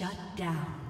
Shut down.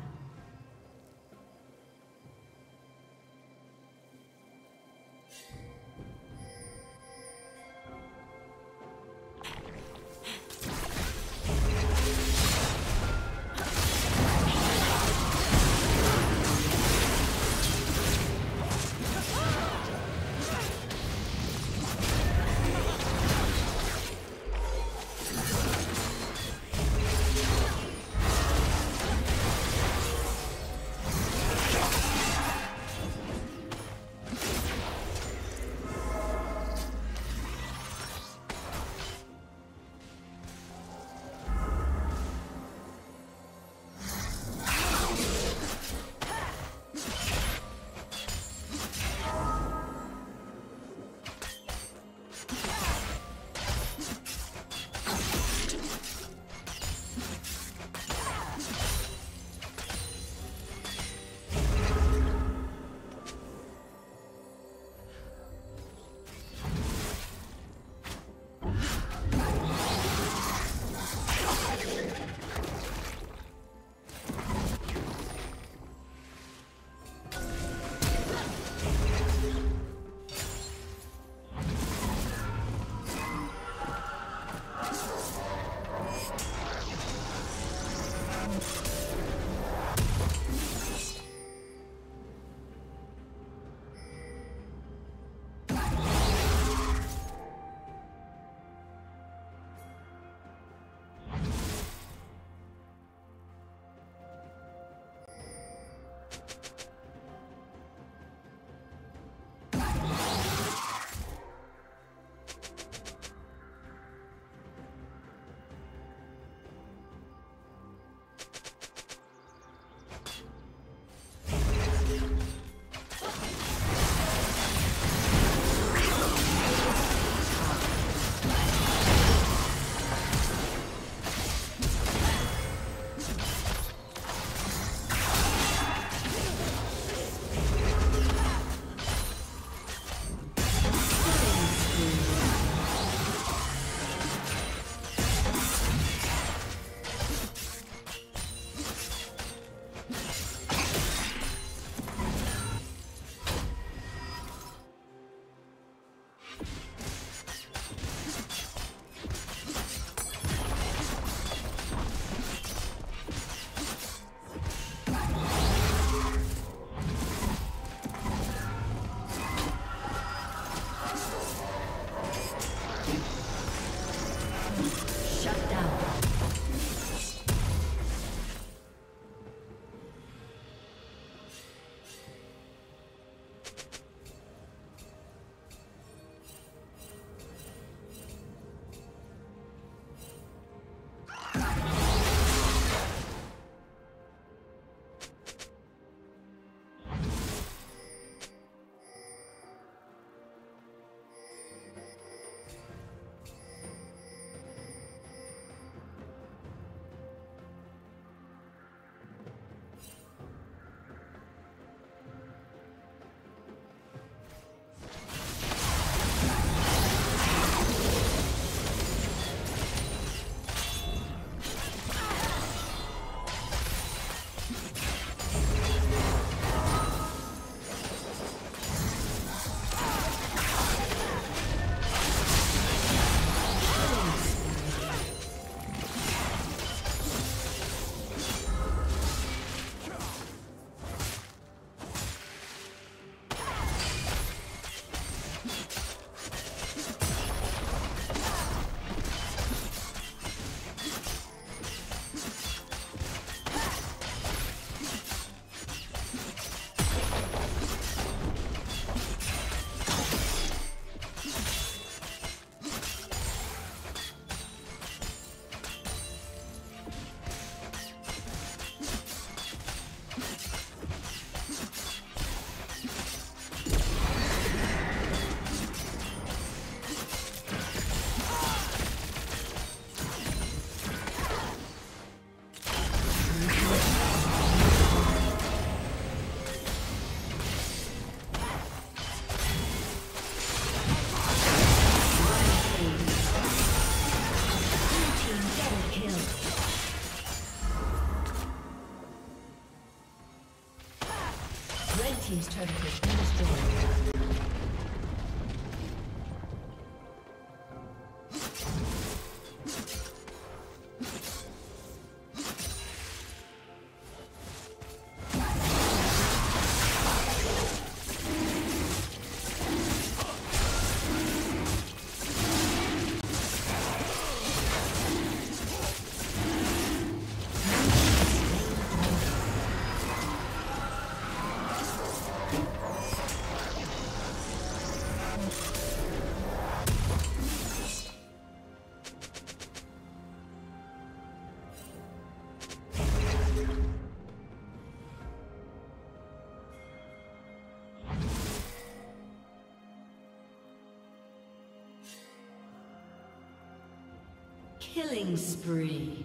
Killing spree.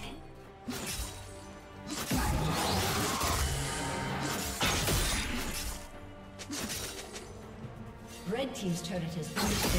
Turret has been